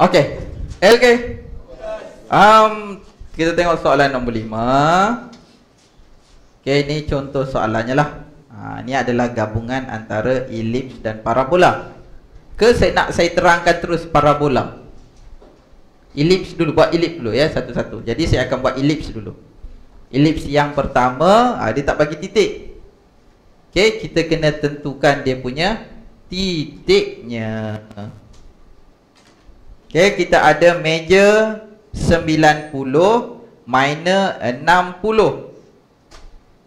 Okey. LK. Um, kita tengok soalan nombor 5. Okey, ini contoh soalannya lah. Ha, ini adalah gabungan antara elips dan parabola. Ke saya nak saya terangkan terus parabola. Elips dulu, buat elips dulu ya, satu-satu. Jadi saya akan buat elips dulu. Elips yang pertama, ha, dia tak bagi titik. Okey, kita kena tentukan dia punya titiknya. Okey, kita ada meja 90 minus 60.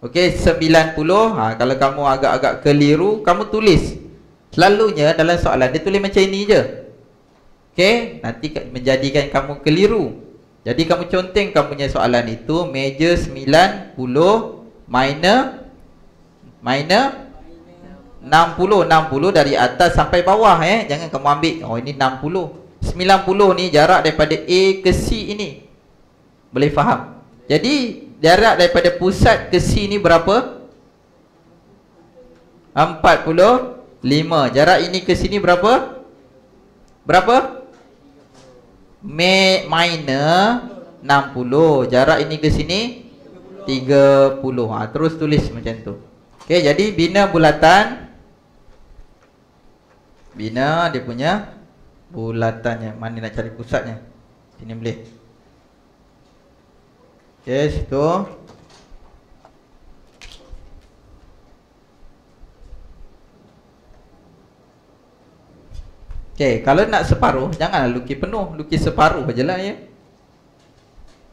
Okey, 90. Ha, kalau kamu agak-agak keliru, kamu tulis. Selalunya dalam soalan dia tulis macam ini je. Okey, nanti menjadikan kamu keliru. Jadi kamu conteng kamu punya soalan itu meja 90 minus minus 60 60 dari atas sampai bawah eh. Jangan kamu ambil oh ini 60. 90 ni jarak daripada A ke C ini. Boleh faham? Jadi jarak daripada pusat ke sini berapa? 45. Jarak ini ke sini berapa? Berapa? Me minor 60. Jarak ini ke sini 30. Ha, terus tulis macam tu. Okey, jadi bina bulatan bina dia punya bulatannya. Mana nak cari pusatnya? Sini boleh. Okey, situ. Okey, kalau nak separuh, janganlah lukis penuh, lukis separuh ajalah ya.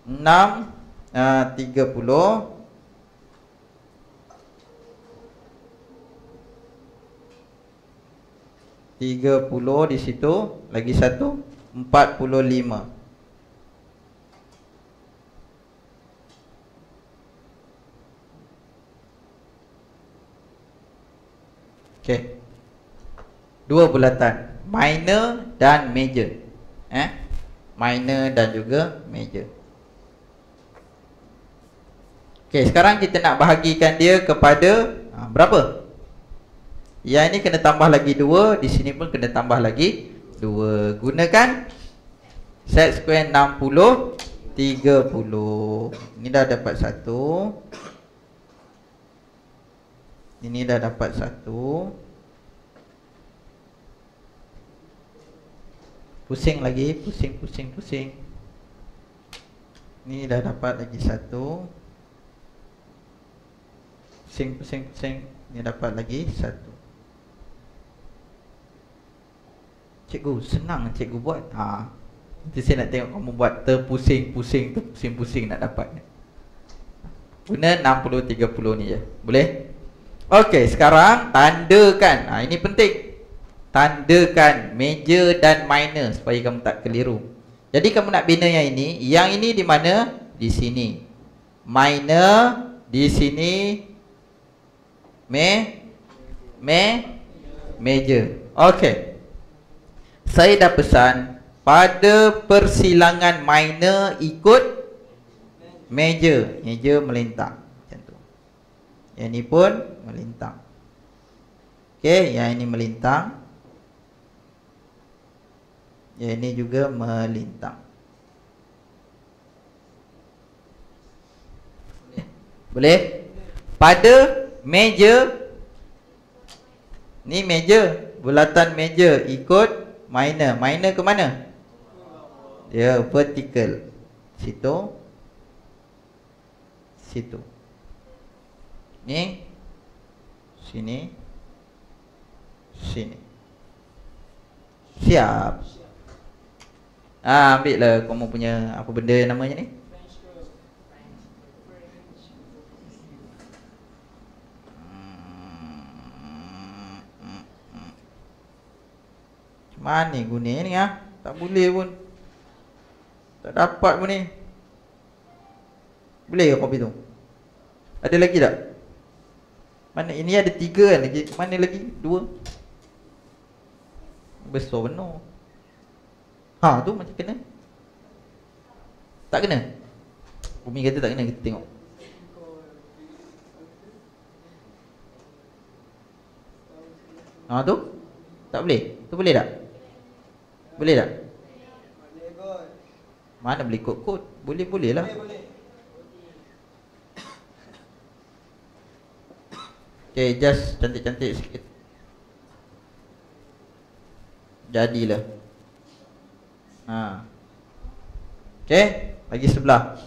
6 uh, 30 30 di situ lagi satu 45 Okey. Dua bulatan, minor dan major. Eh? Minor dan juga major. Okey, sekarang kita nak bahagikan dia kepada ha, berapa? Yang ini kena tambah lagi dua, di sini pun kena tambah lagi dua. Gunakan set square 60 30. Ini dah dapat satu. Ini dah dapat satu Pusing lagi Pusing, pusing, pusing Ini dah dapat lagi satu Pusing, pusing, pusing Ini dapat lagi satu Cikgu, senang cikgu buat ha. Nanti saya nak tengok kamu buat terpusing-pusing Terpusing-pusing nak dapat Guna 60-30 ni je Boleh? Okey, sekarang tandakan. Ha, ini penting. Tandakan major dan minor supaya kamu tak keliru. Jadi kamu nak bina yang ini, yang ini di mana? Di sini. Minor di sini. Me me major. Okey. Saya dah pesan pada persilangan minor ikut major. Major melintang. Yang ini pun melintang. Okey, yang ini melintang. Yang ini juga melintang. Boleh? Pada meja ni meja, bulatan meja ikut minor. Minor ke mana? Ya, vertical. Situ. Situ. Ni Sini Sini Siap Ah, ambil lah kamu punya apa benda namanya ni Mana guna ni ah? Tak boleh pun Tak dapat pun ni Boleh ke kopi tu? Ada lagi tak? Mana ini ada tiga kan lagi Mana lagi? Dua Besar benar Ha tu macam kena Tak kena Umi kata tak kena kita tengok Ha tu Tak boleh Tu boleh tak? Boleh tak? Mana boleh ikut kod? Boleh-boleh lah. Okay, just cantik-cantik sikit. Jadilah. Ha. Okay, bagi sebelah.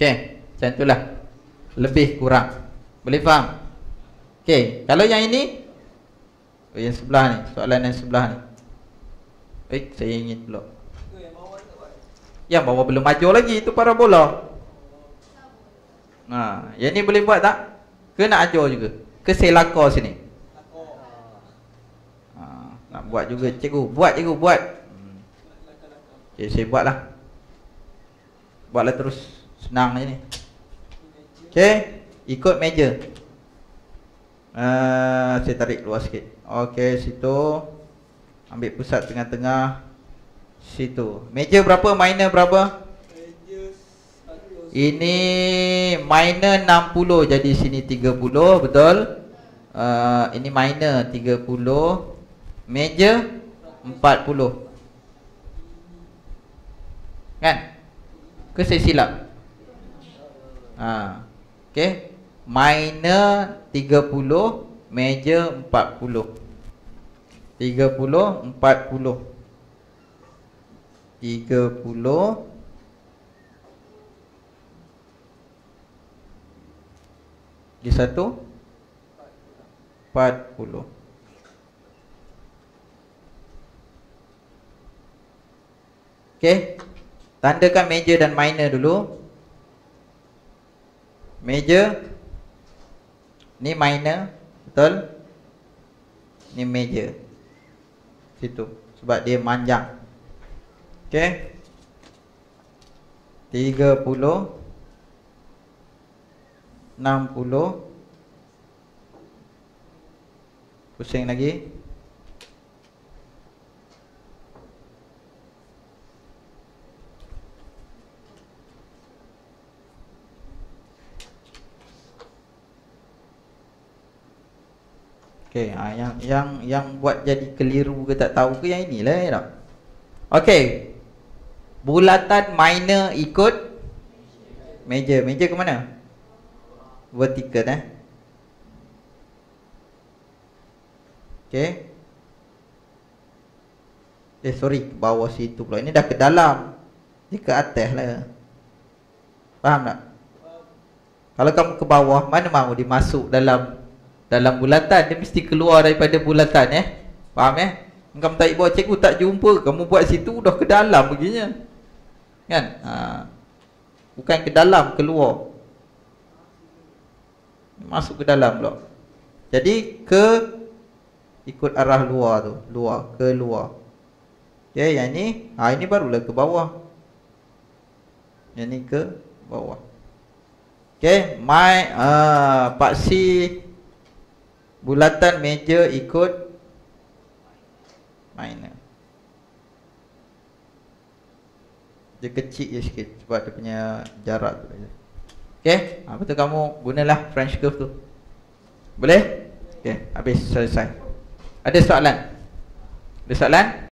Okay, macam itulah Lebih kurang Boleh faham? Okay, kalau yang ini oh, Yang sebelah ni, soalan yang sebelah ni Baik, saya ingin pula Yang bawah belum maju lagi, itu parabola Ha, yang ni boleh buat tak? Ke nak ajar juga? Ke selaka sini? Ha, nak buat juga cikgu Buat cikgu, buat hmm. Okay, saya buatlah Buatlah terus Senang je ni Okay Ikut meja uh, Saya tarik luar sikit Okay situ Ambil pusat tengah-tengah Situ Meja berapa? Minor berapa? Ini minor 60 Jadi sini 30 Betul? Uh, ini minor 30 Meja 40 Kan? Ke saya silap? Ha. Okay Minor 30 Major 40 30 40 30 Di satu? 40 Okay Tandakan major dan minor dulu Major? Ni minor Betul? Ni major. Situ Sebab dia manjang. Puluh Enam puluh. Pusing lagi Okey, ha, yang yang yang buat jadi keliru ke tak tahu ke yang inilah ya? Okey. Bulatan minor ikut major. Major ke mana? Vertical eh. Okey. Eh sorry, bawah situ pula. Ini dah ke dalam. Dia ke atas lah. Faham tak? Kalau kamu ke bawah, mana mahu dimasuk dalam dalam bulatan dia mesti keluar daripada bulatan eh. Faham eh? Kamu tak buat cikgu tak jumpa, kamu buat situ dah ke dalam begini. Kan? Ha. Bukan ke dalam, keluar. Masuk ke dalam pula. Jadi ke ikut arah luar tu, luar ke luar. Okay, yang ni, ha ini barulah ke bawah. Yang ni ke bawah. Okay, my uh, paksi Bulatan meja ikut minor. Dia kecil je sikit sebab dia punya jarak tu. Okey, ha, betul kamu gunalah French curve tu. Boleh? Okey, habis selesai. Ada soalan? Ada soalan?